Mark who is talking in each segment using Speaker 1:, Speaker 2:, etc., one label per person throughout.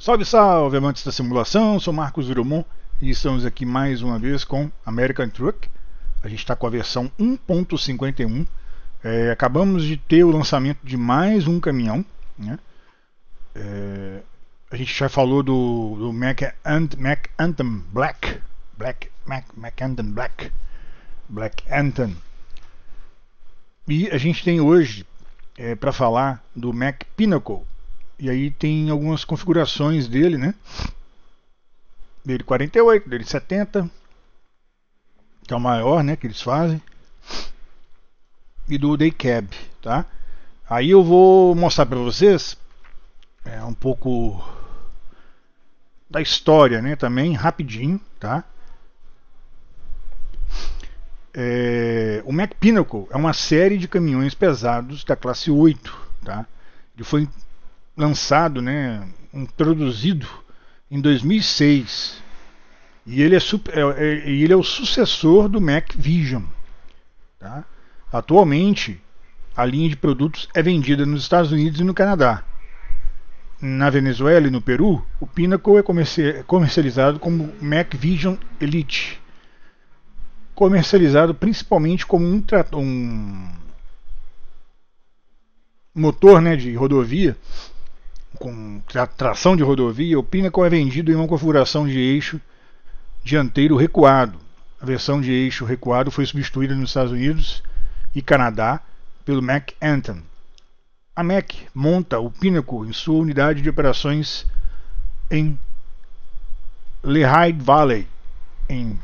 Speaker 1: Salve, salve, amantes da simulação, sou Marcos Viromon e estamos aqui mais uma vez com American Truck. A gente está com a versão 1.51. É, acabamos de ter o lançamento de mais um caminhão. Né? É, a gente já falou do, do Mac, Ant, Mac Anthem Black. Black Mac, Mac Anthem Black. Black Anthem. E a gente tem hoje é, para falar do Mac Pinnacle e aí tem algumas configurações dele, né? Dele 48, dele 70, que é o maior, né, que eles fazem. E do Day Cab, tá? Aí eu vou mostrar para vocês é, um pouco da história, né, também, rapidinho, tá? É, o Mac Pinnacle é uma série de caminhões pesados da classe 8, tá? Ele foi lançado, né, introduzido em 2006. E ele é, super, é, é, ele é o sucessor do Mac Vision. Tá? Atualmente, a linha de produtos é vendida nos Estados Unidos e no Canadá. Na Venezuela e no Peru, o Pinnacle é comercializado como Mac Vision Elite, comercializado principalmente como um, um motor né, de rodovia com tração de rodovia, o Pinnacle é vendido em uma configuração de eixo dianteiro recuado. A versão de eixo recuado foi substituída nos Estados Unidos e Canadá pelo Mac Anthem. A Mac monta o Pinnacle em sua unidade de operações em Lehigh Valley, em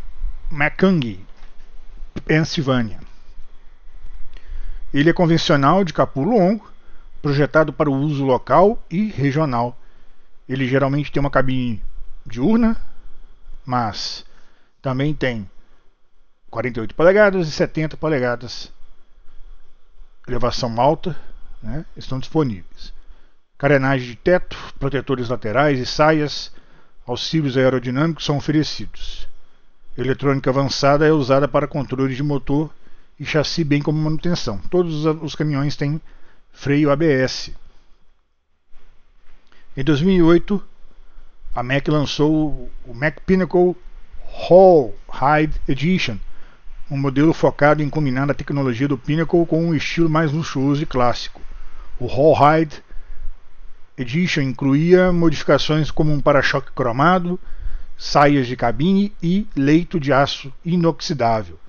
Speaker 1: Macungie, Pensilvânia. Ele é convencional de capô longo projetado para o uso local e regional. Ele geralmente tem uma cabine diurna, mas também tem 48 polegadas e 70 polegadas. Elevação alta né, estão disponíveis. Carenagem de teto, protetores laterais e saias, auxílios aerodinâmicos são oferecidos. Eletrônica avançada é usada para controle de motor e chassi, bem como manutenção. Todos os caminhões têm freio ABS. Em 2008, a Mac lançou o Mac Pinnacle Hall Hide Edition, um modelo focado em combinar a tecnologia do Pinnacle com um estilo mais luxuoso e clássico. O Hall Hide Edition incluía modificações como um para-choque cromado, saias de cabine e leito de aço inoxidável.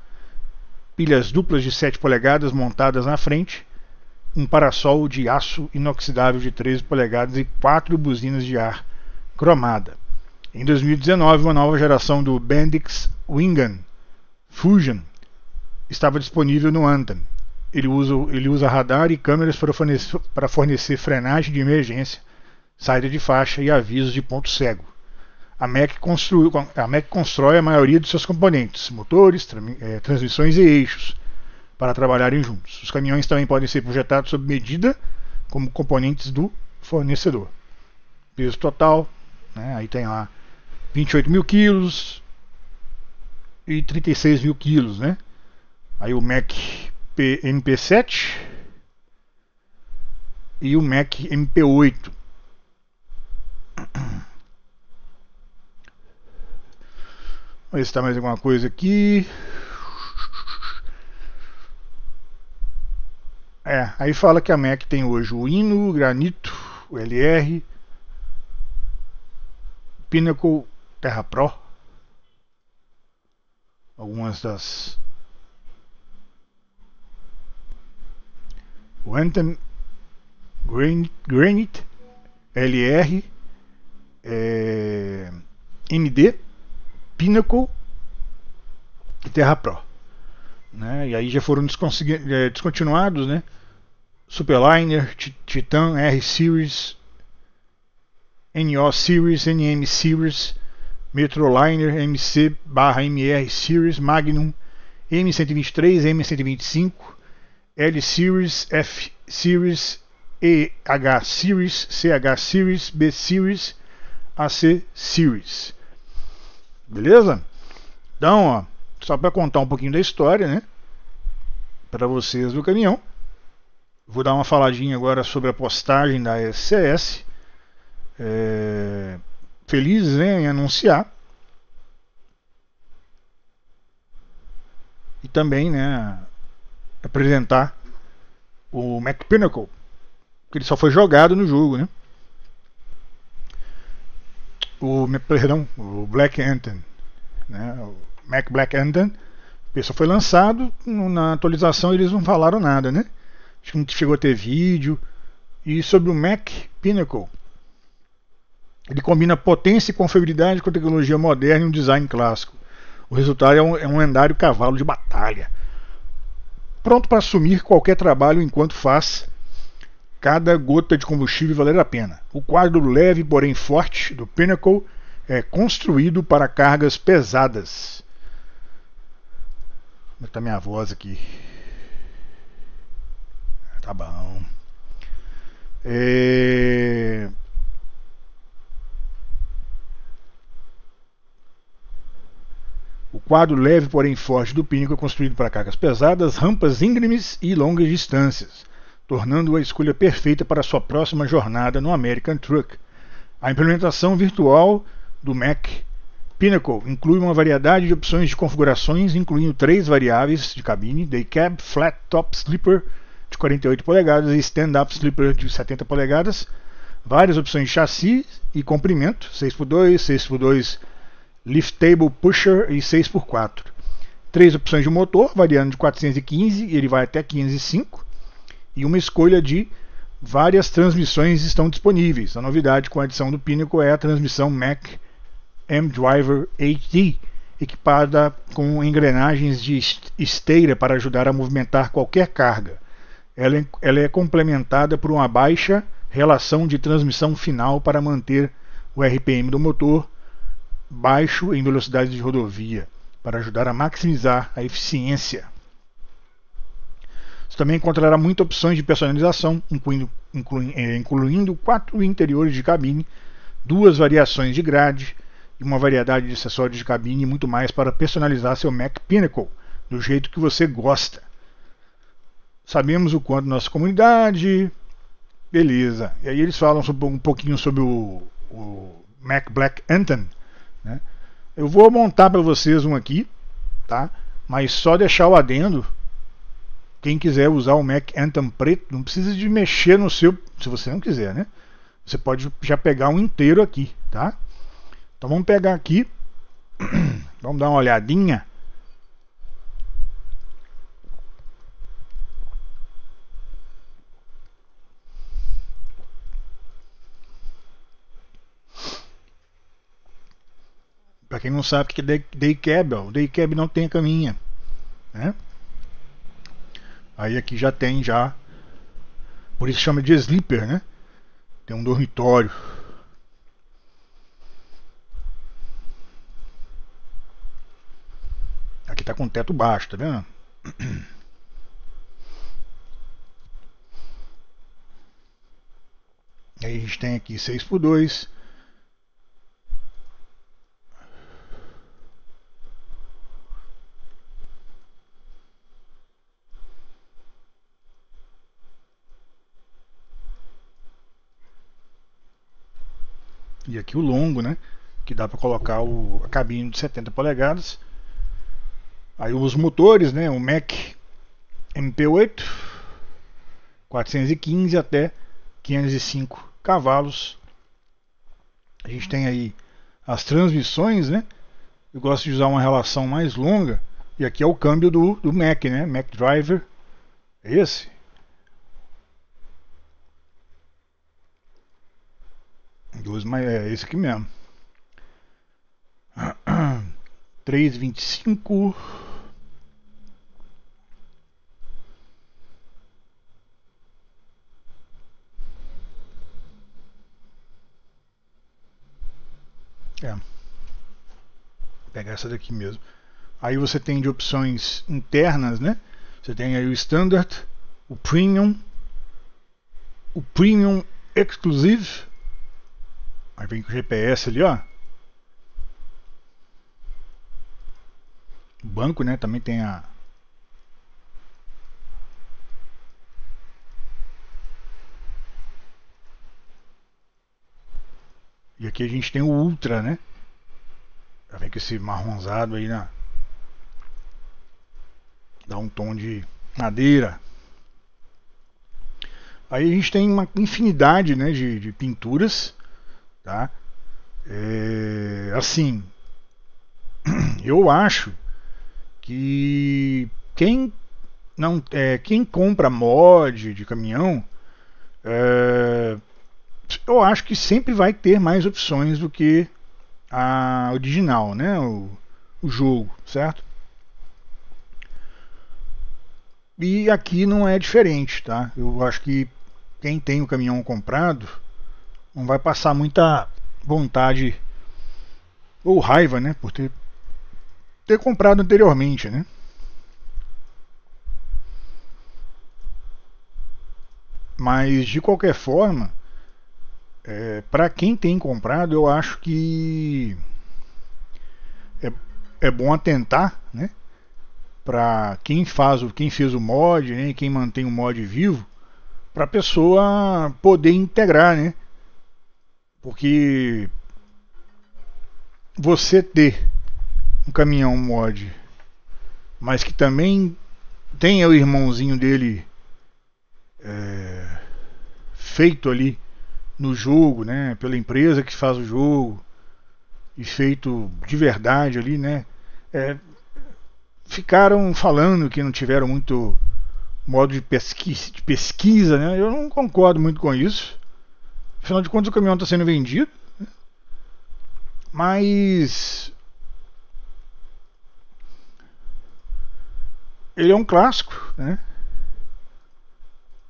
Speaker 1: Pilhas duplas de 7 polegadas montadas na frente, um parasol de aço inoxidável de 13 polegadas e quatro buzinas de ar cromada. Em 2019, uma nova geração do Bendix Wingan Fusion estava disponível no Anthem. Ele usa, ele usa radar e câmeras para fornecer, para fornecer frenagem de emergência, saída de faixa e avisos de ponto cego. A Mac, a Mac constrói a maioria dos seus componentes, motores, eh, transmissões e eixos para trabalharem juntos. Os caminhões também podem ser projetados sob medida como componentes do fornecedor. Peso total, né, aí tem lá 28 mil quilos e 36 mil quilos, né? Aí o Mac MP7 e o Mac MP8. Vamos ver se está mais alguma coisa aqui. É, aí fala que a Mac tem hoje o Hino, o Granito, o LR, Pinnacle, Terra Pro. Algumas das. O Anthem, Granite, Granite LR, é, MD, Pinnacle e Terra Pro. Né? E aí já foram é, descontinuados, né? Superliner, Titan R Series, NO Series, NM Series, Metroliner, MC barra MR Series, Magnum, M123, M125, L Series, F Series, EH Series, CH Series, B Series, AC Series. Beleza? Então, ó, só para contar um pouquinho da história, né? Para vocês do caminhão. Vou dar uma faladinha agora sobre a postagem da SCS. é, felizes né, em anunciar. E também né, apresentar o Mac Pinnacle, que ele só foi jogado no jogo, né? O, perdão, o Black Anthem, né? O Mac Black Anthem, só foi lançado, na atualização eles não falaram nada, né? Acho que não chegou a ter vídeo. E sobre o Mac Pinnacle, ele combina potência e confiabilidade com tecnologia moderna e um design clássico. O resultado é um, é um lendário cavalo de batalha, pronto para assumir qualquer trabalho enquanto faz cada gota de combustível valer a pena. O quadro leve, porém forte, do Pinnacle é construído para cargas pesadas. Como está minha voz aqui? Tá bom. É... O quadro leve, porém forte do Pinnacle é construído para cargas pesadas, rampas íngremes e longas distâncias, tornando-o a escolha perfeita para sua próxima jornada no American Truck. A implementação virtual do Mac Pinnacle inclui uma variedade de opções de configurações, incluindo três variáveis de cabine: Day Cab, Flat Top Sleeper de 48 polegadas e Stand-Up Sleeper de 70 polegadas, várias opções de chassi e comprimento: 6x2, 6x2 Lift Table Pusher e 6x4. Três opções de motor, variando de 415 e ele vai até 505. E uma escolha de várias transmissões estão disponíveis. A novidade com a adição do Pinnacle é a transmissão Mac M-Driver HD, equipada com engrenagens de esteira para ajudar a movimentar qualquer carga. Ela, é, ela é complementada por uma baixa relação de transmissão final para manter o RPM do motor baixo em velocidade de rodovia, para ajudar a maximizar a eficiência. Você também encontrará muitas opções de personalização, incluindo, eh, incluindo quatro interiores de cabine, duas variações de grade e uma variedade de acessórios de cabine e muito mais para personalizar seu Mac Pinnacle do jeito que você gosta. Sabemos o quanto nossa comunidade. Beleza. E aí eles falam sobre, um pouquinho sobre o, o Mac Black Anthem, né? Eu vou montar para vocês um aqui, tá? Mas só deixar o adendo. Quem quiser usar o Mac Anthem preto, não precisa de mexer no seu, se você não quiser, né? Você pode já pegar um inteiro aqui, tá? Então vamos pegar aqui, vamos dar uma olhadinha. Para quem não sabe o que é day, cab, ó, o day cab não tem caminha, né? Aí aqui já tem já, por isso chama de sleeper, né? Tem um dormitório. Aqui tá com teto baixo, tá vendo? Aí a gente tem aqui 6 por 2 E aqui o longo, né? Que dá para colocar o, a cabine de 70 polegadas. Aí os motores, né? O Mac MP8 415 até 505 cavalos. A gente tem aí as transmissões, né? Eu gosto de usar uma relação mais longa. E aqui é o câmbio do, do Mac, né? Mac Driver. É esse. Duas, mas é esse aqui mesmo. 3,25. É. Vou pegar essa daqui mesmo. Aí você tem de opções internas, né? Você tem aí o Standard, o Premium, o Premium Exclusive Aí vem com o GPS ali, ó. O banco, né? Também tem a. aqui a gente tem o Ultra, né? Já vem com esse marronzado aí na. Dá um tom de madeira. Aí a gente tem uma infinidade né, de, de pinturas. Tá? É, assim, eu acho que quem não é, quem compra mod de caminhão é, eu acho que sempre vai ter mais opções do que a original, né? O, o jogo, certo? E aqui não é diferente, tá? Eu acho que quem tem o caminhão comprado não vai passar muita vontade ou raiva, né, por ter ter comprado anteriormente, né? Mas de qualquer forma, é, para quem tem comprado, eu acho que é, é bom atentar, né? Para quem faz o, quem fez o mod, né? Quem mantém o mod vivo, para a pessoa poder integrar, né? Porque você ter um caminhão mod, mas que também tenha o irmãozinho dele é, feito ali no jogo, né, pela empresa que faz o jogo e feito de verdade ali, né, é, ficaram falando que não tiveram muito modo de pesquisa, de pesquisa, né? Eu não concordo muito com isso. Afinal de contas, o caminhão está sendo vendido, né? mas ele é um clássico, né?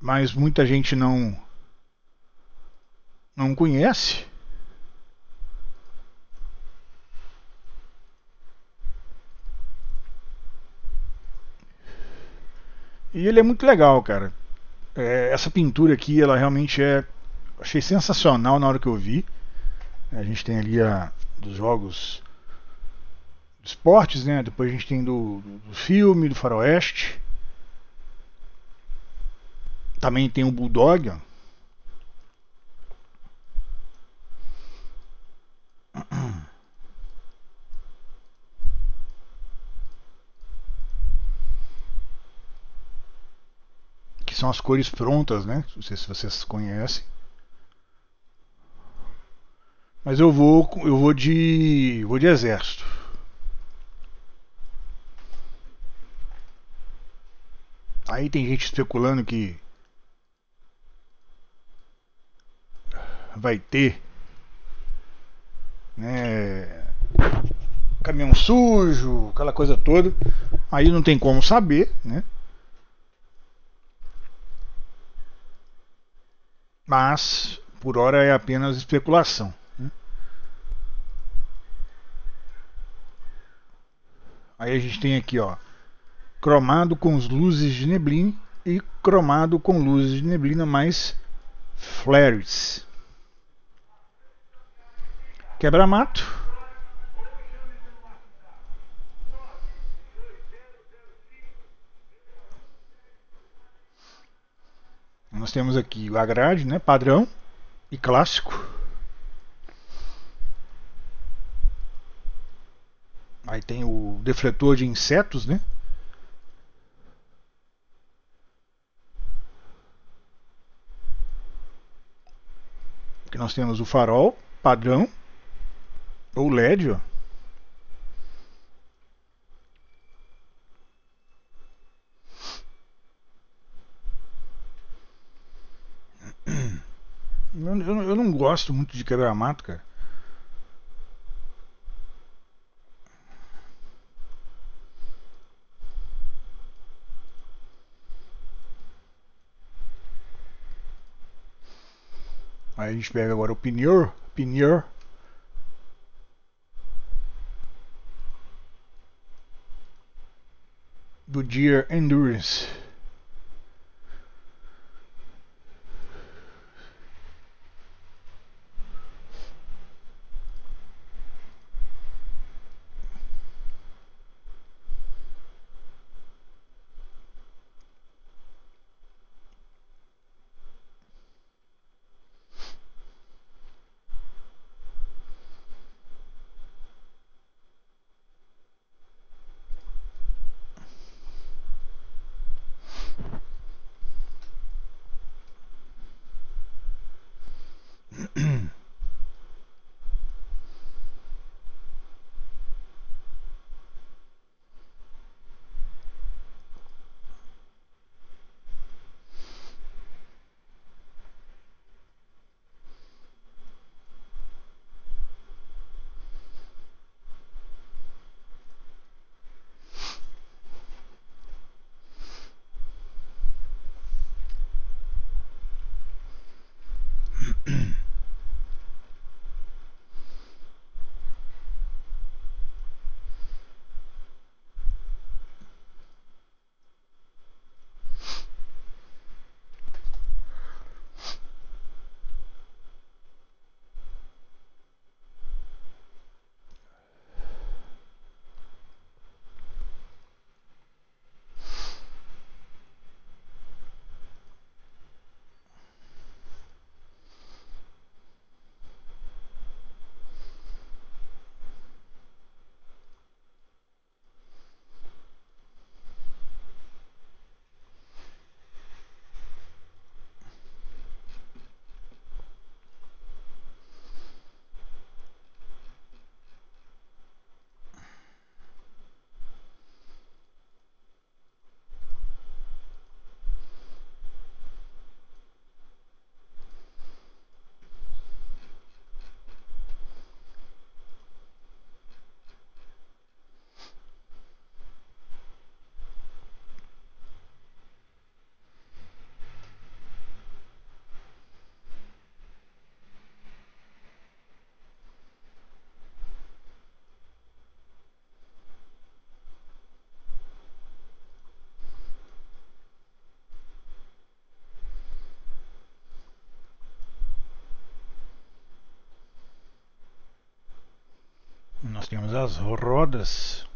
Speaker 1: Mas muita gente não não conhece. E ele é muito legal, cara. É, essa pintura aqui, ela realmente é. Achei sensacional na hora que eu vi. A gente tem ali a, dos jogos esportes, né? Depois a gente tem do, do, filme, do faroeste. Também tem o Bulldog. Que são as cores prontas, né? Não sei se vocês conhecem. Mas eu vou eu vou de vou de exército. Aí tem gente especulando que vai ter né, caminhão sujo, aquela coisa toda. Aí não tem como saber, né? Mas por hora é apenas especulação. Né? Aí a gente tem aqui, ó, cromado com luzes de neblina e cromado com luzes de neblina mais flares. Quebra-mato. Nós temos aqui a grade, né, padrão e clássico. Aí tem o defletor de insetos, né? Aqui nós temos o farol padrão ou LED, ó. Eu, não gosto muito de quebrar mato, cara. Aí a gente pega agora o pneu, pneu do Deer Endurance. Temos as rodas.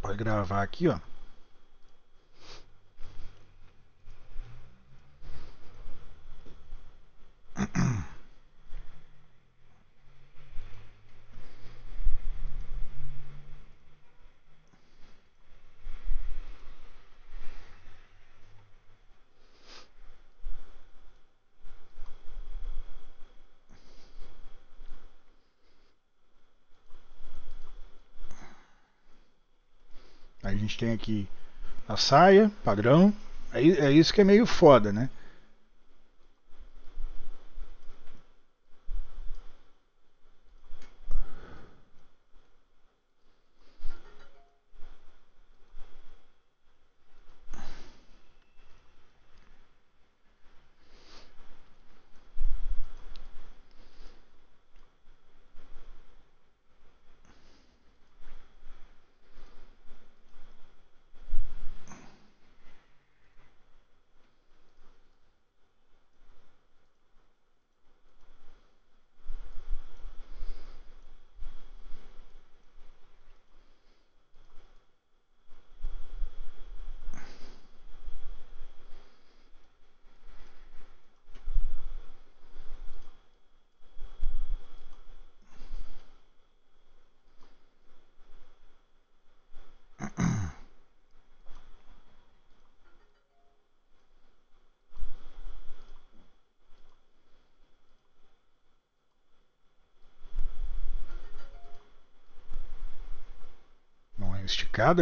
Speaker 1: Pode gravar aqui, ó. A gente tem aqui a saia, padrão. É, é isso que é meio foda, né?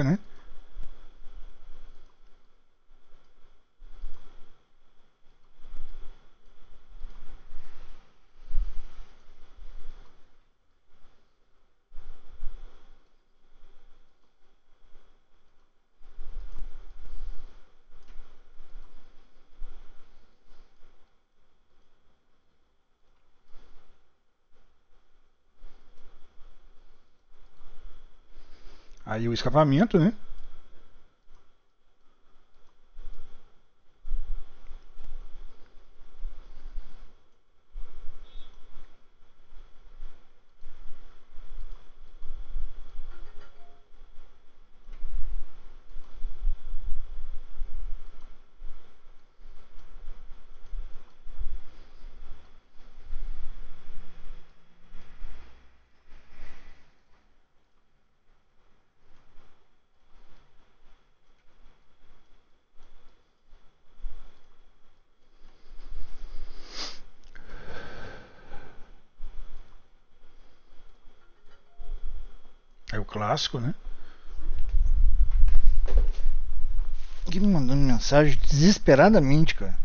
Speaker 1: Né? Aí o escapamento, né? Clássico, né? Que me mandando mensagem desesperadamente, cara.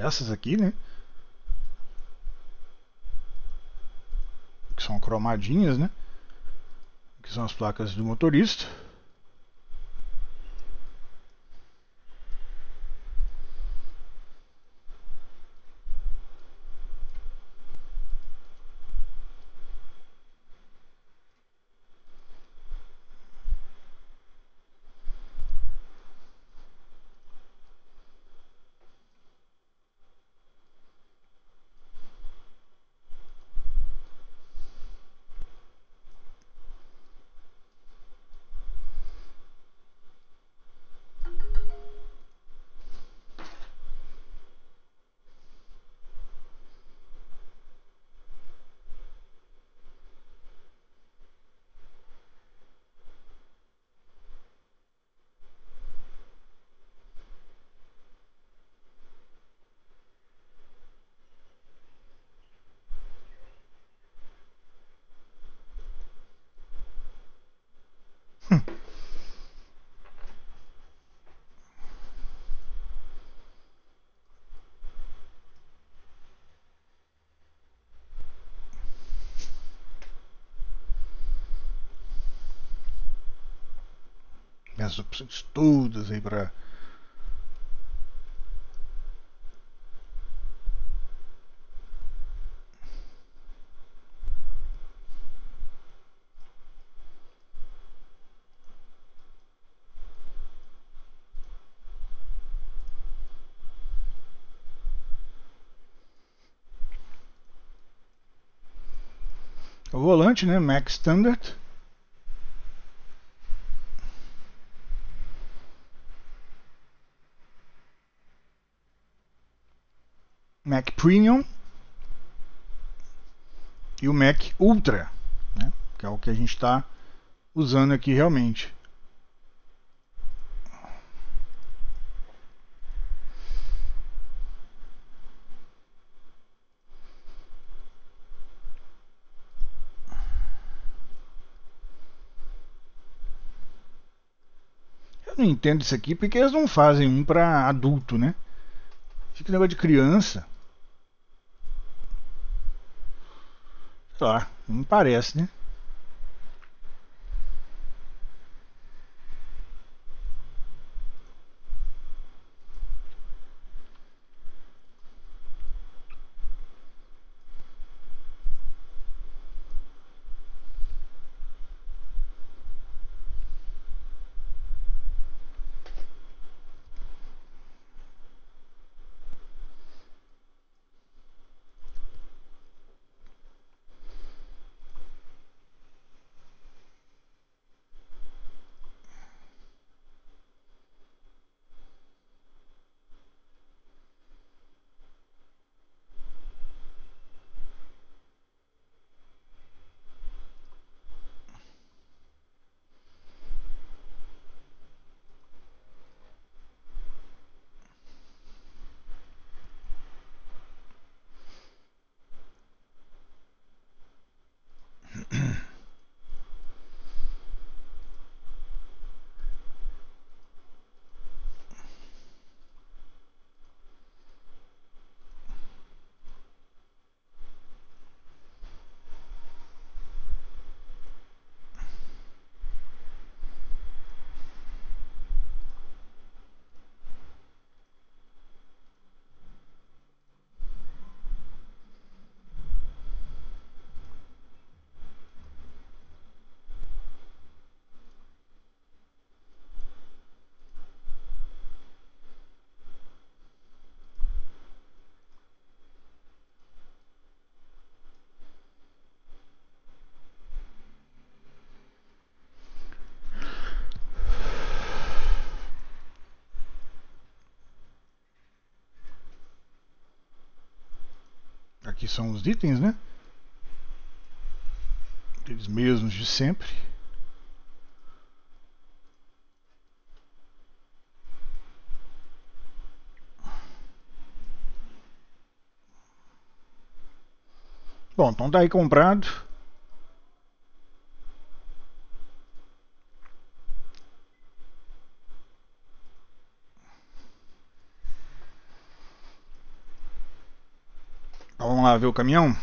Speaker 1: Essas aqui, né? Que são cromadinhas, né? Que são as placas do motorista. As opções todas aí para o volante, né, Mac Standard. Mac Premium e o Mac Ultra, né, que é o que a gente está usando aqui realmente. não entendo isso aqui, porque eles não fazem um para adulto, né? Fica negócio de criança. Lá, não parece, né? Aqui são os itens, né? Aqueles mesmos de sempre. Bom, então tá aí comprado. Vamos lá ver o caminhão?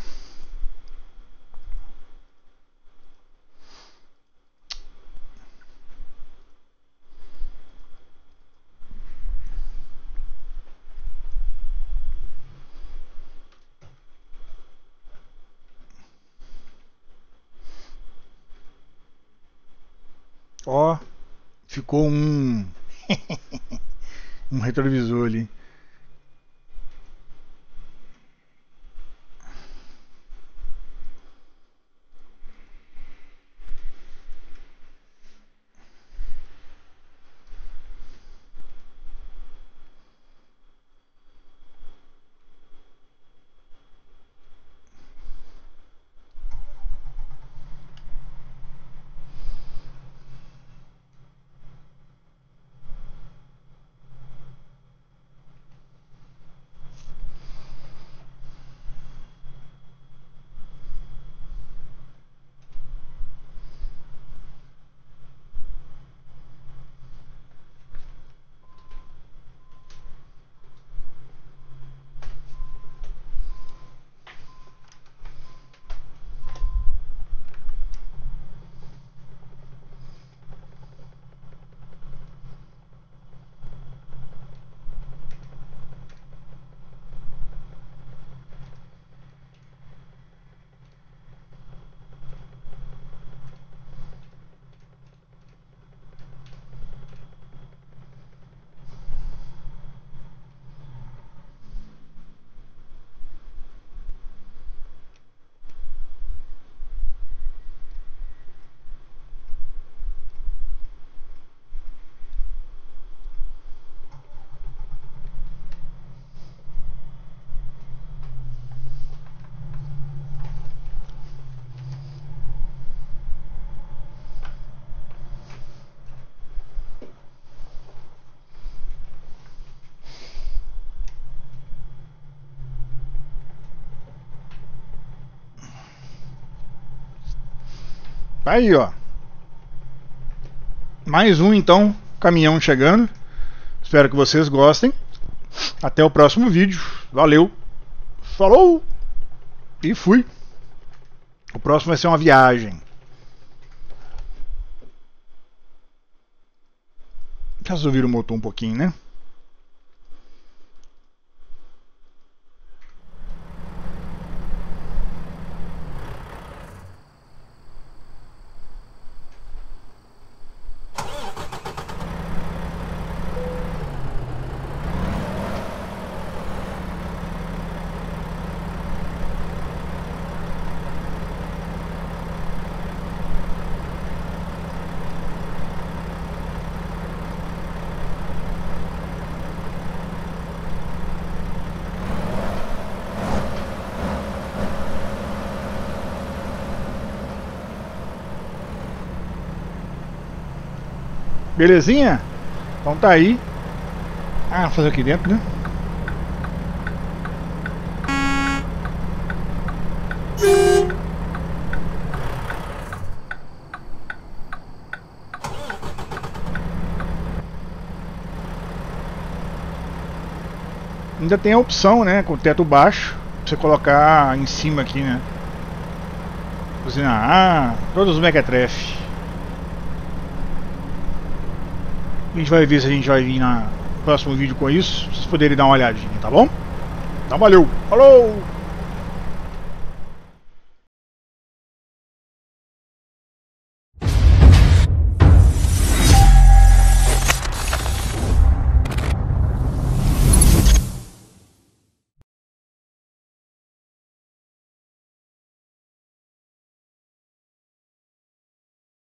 Speaker 1: Ó, ficou um um retrovisor ali. Tá aí, ó. Mais um então, caminhão chegando. Espero que vocês gostem. Até o próximo vídeo. Valeu. Falou! E fui. O próximo vai ser uma viagem. Deixa eu ouvir o motor um pouquinho, né? Belezinha? Então tá aí. Ah, fazer aqui dentro, né? Ainda tem a opção, né, com o teto baixo, você colocar em cima aqui, né? Cozinha ah, todos os mequetrefe. A gente vai ver se a gente vai vir no próximo vídeo com isso. Vocês poderem dar uma olhadinha, tá bom? Então valeu, falou!